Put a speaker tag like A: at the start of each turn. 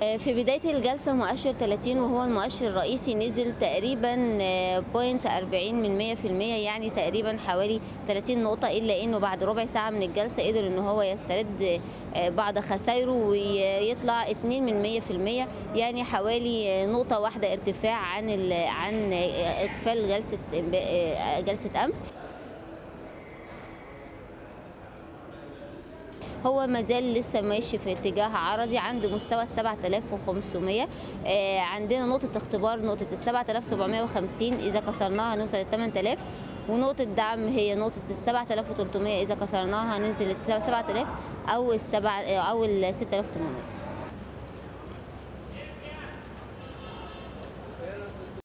A: في بداية الجلسة مؤشر 30 وهو المؤشر الرئيسي نزل تقريبا بوينت 40 من 100% يعني تقريبا حوالي 30 نقطة إلا إنه بعد ربع ساعة من الجلسة قدر إن هو يسترد بعض خسائره ويطلع 2 من 100% يعني حوالي نقطة واحدة ارتفاع عن عن إقفال جلسة جلسة أمس. هو مازال لسه ماشي في اتجاه عرضي عند مستوى ال 7500 آه عندنا نقطة اختبار نقطة ال 7750 إذا كسرناها نوصل ل 8000 ونقطة دعم هي نقطة ال 7300 إذا كسرناها ننزل ل 7000 أو ال 7 أو ال 6800